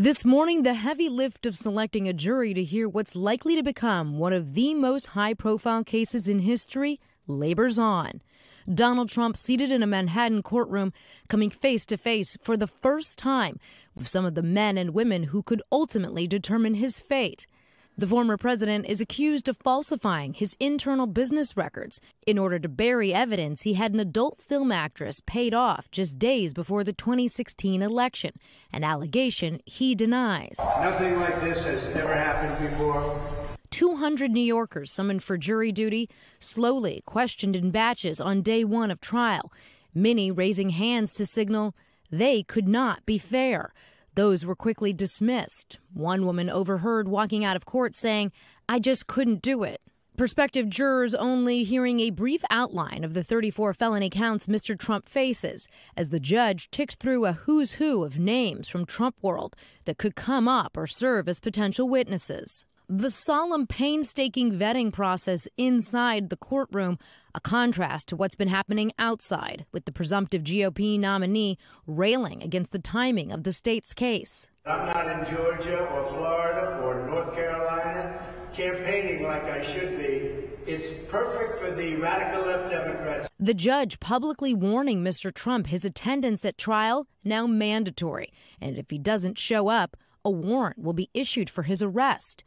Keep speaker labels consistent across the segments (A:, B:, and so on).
A: This morning, the heavy lift of selecting a jury to hear what's likely to become one of the most high profile cases in history labors on. Donald Trump seated in a Manhattan courtroom, coming face to face for the first time with some of the men and women who could ultimately determine his fate. The former president is accused of falsifying his internal business records in order to bury evidence he had an adult film actress paid off just days before the 2016 election, an allegation he denies.
B: Nothing like this has ever happened before.
A: 200 New Yorkers summoned for jury duty, slowly questioned in batches on day one of trial, many raising hands to signal they could not be fair. Those were quickly dismissed. One woman overheard walking out of court saying, I just couldn't do it. Prospective jurors only hearing a brief outline of the 34 felony counts Mr. Trump faces as the judge ticked through a who's who of names from Trump world that could come up or serve as potential witnesses. The solemn, painstaking vetting process inside the courtroom, a contrast to what's been happening outside, with the presumptive GOP nominee railing against the timing of the state's case.
B: I'm not in Georgia or Florida or North Carolina campaigning like I should be. It's perfect for the radical left Democrats.
A: The judge publicly warning Mr. Trump his attendance at trial now mandatory, and if he doesn't show up, a warrant will be issued for his arrest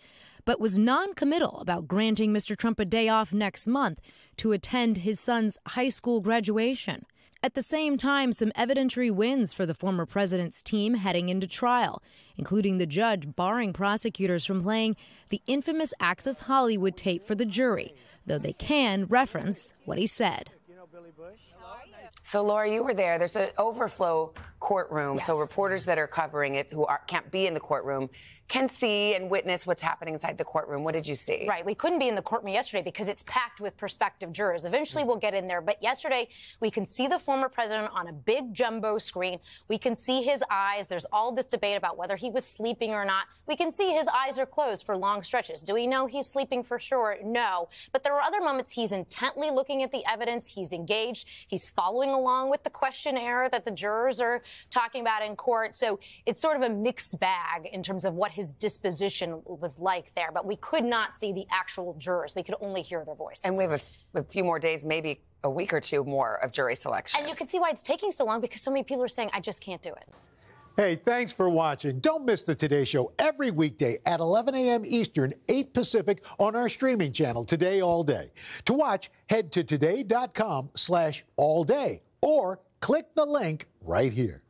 A: but was non-committal about granting Mr. Trump a day off next month to attend his son's high school graduation. At the same time, some evidentiary wins for the former president's team heading into trial, including the judge barring prosecutors from playing the infamous Access Hollywood tape for the jury, though they can reference what he said.
C: So, Laura, you were there. There's an overflow courtroom. Yes. So, reporters that are covering it who are, can't be in the courtroom can see and witness what's happening inside the courtroom. What did you see?
D: Right. We couldn't be in the courtroom yesterday because it's packed with prospective jurors. Eventually, we'll get in there. But yesterday, we can see the former president on a big jumbo screen. We can see his eyes. There's all this debate about whether he was sleeping or not. We can see his eyes are closed for long stretches. Do we know he's sleeping for sure? No. But there are other moments he's intently looking at the evidence. He's engaged. He's following along with the questionnaire that the jurors are talking about in court. So it's sort of a mixed bag in terms of what his his disposition was like there. But we could not see the actual jurors. We could only hear their voices.
C: And we have a, a few more days, maybe a week or two more of jury selection.
D: And you can see why it's taking so long because so many people are saying, I just can't do it.
E: Hey, thanks for watching. Don't miss the Today Show every weekday at 11 a.m. Eastern, 8 Pacific on our streaming channel, Today All Day. To watch, head to today.com slash all day or click the link right here.